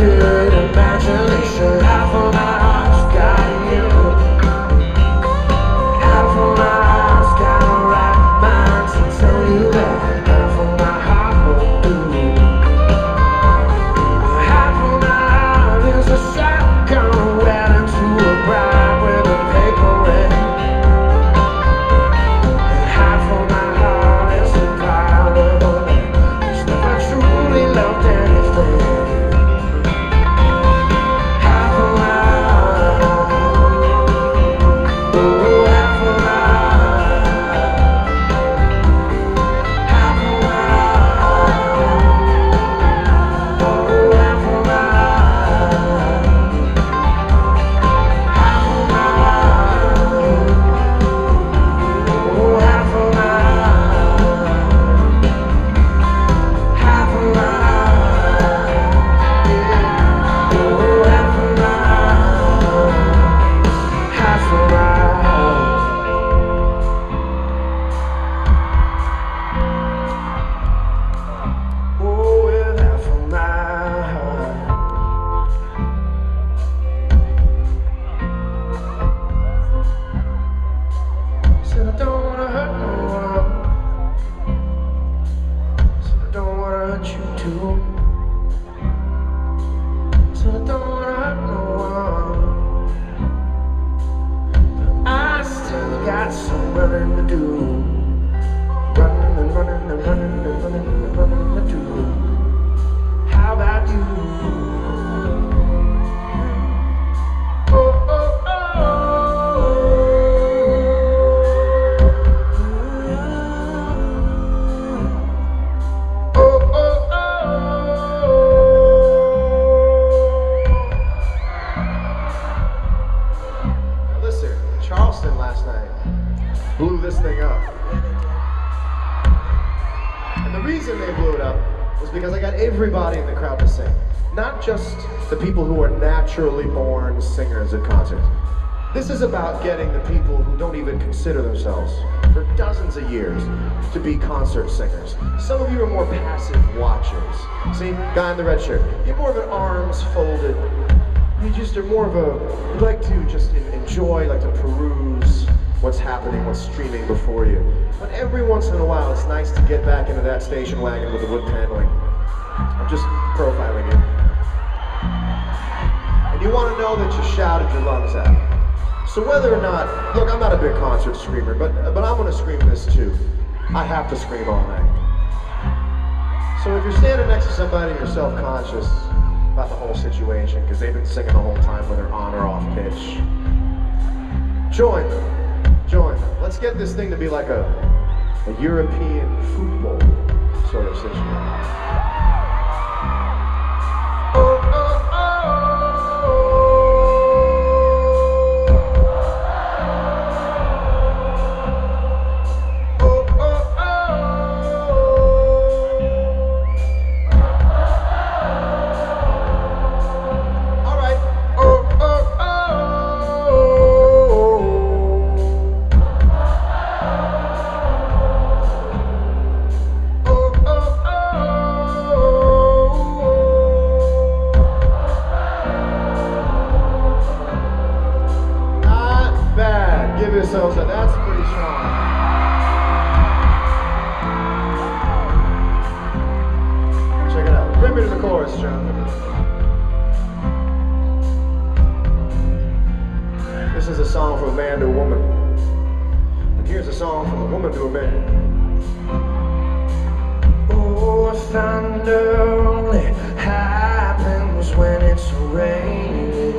good. what you do. Because I got everybody in the crowd to sing. Not just the people who are naturally born singers at concerts. This is about getting the people who don't even consider themselves for dozens of years to be concert singers. Some of you are more passive watchers. See, guy in the red shirt, you're more of an arms folded. You just are more of a, you like to just enjoy, like to peruse what's happening, what's streaming before you. But every once in a while, it's nice to get back into that station wagon with the wood paneling. I'm just profiling you. And you want to know that you shouted your lungs out. So whether or not, look, I'm not a big concert screamer, but but I'm gonna scream this too. I have to scream all night. So if you're standing next to somebody and you're self-conscious about the whole situation because they've been singing the whole time whether on or off pitch, join them. Let's get this thing to be like a, a European football sort of situation. John. This is a song from a man to a woman. And here's a song from a woman to a man. Oh, thunder only happens when it's raining.